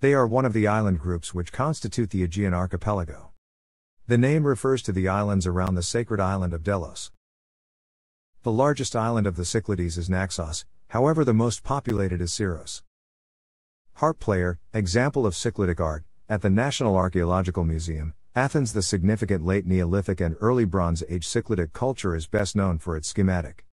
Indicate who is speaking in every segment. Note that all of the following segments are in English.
Speaker 1: They are one of the island groups which constitute the Aegean archipelago. The name refers to the islands around the sacred island of Delos. The largest island of the Cyclades is Naxos, however, the most populated is Syros. Harp player, example of Cycladic art, at the National Archaeological Museum, Athens. The significant late Neolithic and early Bronze Age Cycladic culture is best known for its schematic.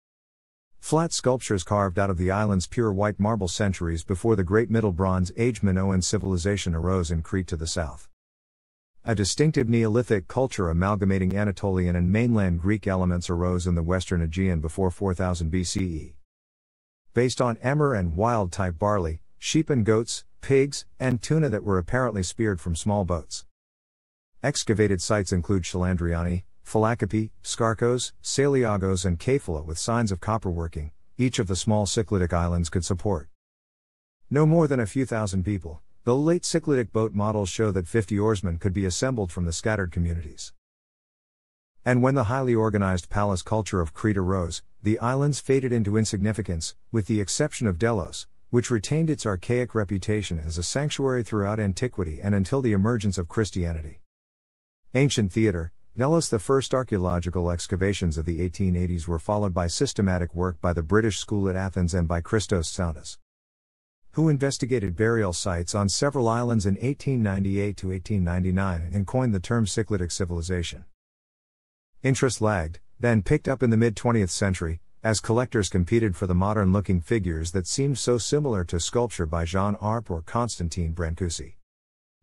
Speaker 1: Flat sculptures carved out of the island's pure white marble centuries before the Great Middle Bronze Age Minoan civilization arose in Crete to the south. A distinctive Neolithic culture amalgamating Anatolian and mainland Greek elements arose in the western Aegean before 4000 BCE. Based on emmer and wild type barley, sheep and goats, pigs, and tuna that were apparently speared from small boats. Excavated sites include Chalandriani, Phylakopi, Skarkos, Saliagos, and Kephala with signs of copperworking, each of the small Cycladic islands could support. No more than a few thousand people, though late Cycladic boat models show that 50 oarsmen could be assembled from the scattered communities. And when the highly organized palace culture of Crete arose, the islands faded into insignificance, with the exception of Delos, which retained its archaic reputation as a sanctuary throughout antiquity and until the emergence of Christianity. Ancient theater, Delos the first archaeological excavations of the 1880s were followed by systematic work by the British School at Athens and by Christos Tsountas, who investigated burial sites on several islands in 1898 to 1899 and coined the term Cycladic civilization. Interest lagged, then picked up in the mid 20th century, as collectors competed for the modern looking figures that seemed so similar to sculpture by Jean Arp or Constantine Brancusi.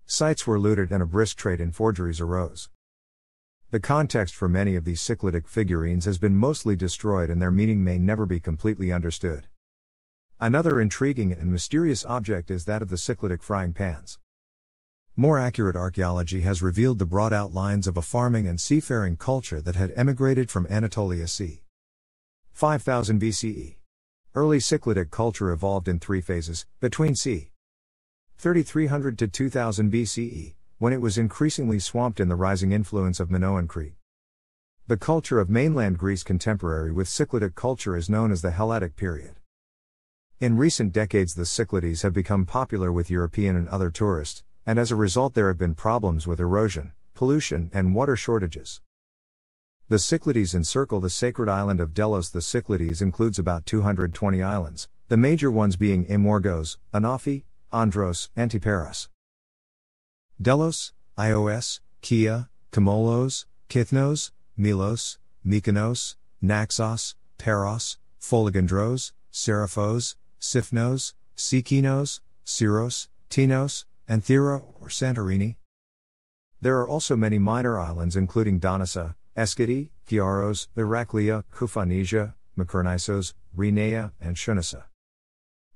Speaker 1: Sites were looted and a brisk trade in forgeries arose. The context for many of these Cycladic figurines has been mostly destroyed and their meaning may never be completely understood. Another intriguing and mysterious object is that of the Cycladic frying pans. More accurate archaeology has revealed the broad outlines of a farming and seafaring culture that had emigrated from Anatolia c. 5000 BCE. Early Cycladic culture evolved in three phases, between c. 3300 to 2000 BCE, when it was increasingly swamped in the rising influence of Minoan Crete. The culture of mainland Greece contemporary with Cycladic culture is known as the Helladic period. In recent decades, the Cyclades have become popular with European and other tourists, and as a result, there have been problems with erosion, pollution, and water shortages. The Cyclades encircle the sacred island of Delos. The Cyclades includes about 220 islands, the major ones being Amorgos, Anafi, Andros, Antiparos. Delos, Ios, Kea, Kimolos, Kithnos, Milos, Mykonos, Naxos, Paros, Folegandros, Serifos, Sifnos, Sikinos, Syros, Tinos, and Thera or Santorini. There are also many minor islands including Donousa, Eschati, Gyaros, Iraklia, Koufonisia, Makronisos, Rinea, and Schoinousa.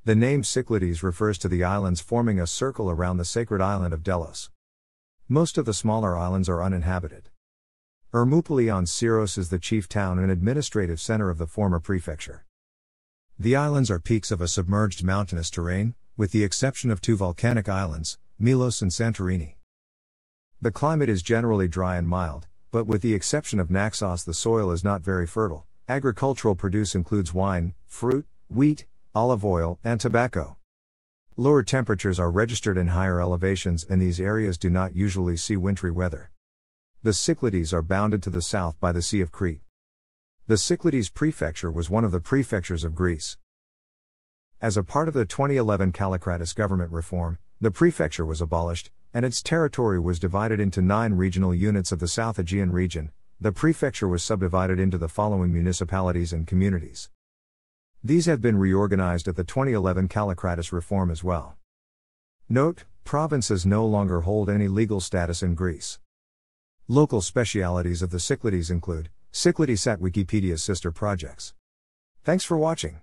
Speaker 1: The name Cyclades refers to the islands forming a circle around the sacred island of Delos. Most of the smaller islands are uninhabited. Ermoupoli on Syros is the chief town and administrative center of the former prefecture. The islands are peaks of a submerged mountainous terrain, with the exception of two volcanic islands, Milos and Santorini. The climate is generally dry and mild, but with the exception of Naxos, the soil is not very fertile. Agricultural produce includes wine, fruit, wheat, olive oil, and tobacco. Lower temperatures are registered in higher elevations, and these areas do not usually see wintry weather. The Cyclades are bounded to the south by the Sea of Crete. The Cyclades prefecture was one of the prefectures of Greece. As a part of the 2011 Kallikratis government reform, the prefecture was abolished, and its territory was divided into nine regional units of the South Aegean region. The prefecture was subdivided into the following municipalities and communities. These have been reorganized at the 2011 Kallikratis reform as well. Note, provinces no longer hold any legal status in Greece. Local specialities of the Cyclades include Cyclades at Wikipedia's sister projects. Thanks for watching.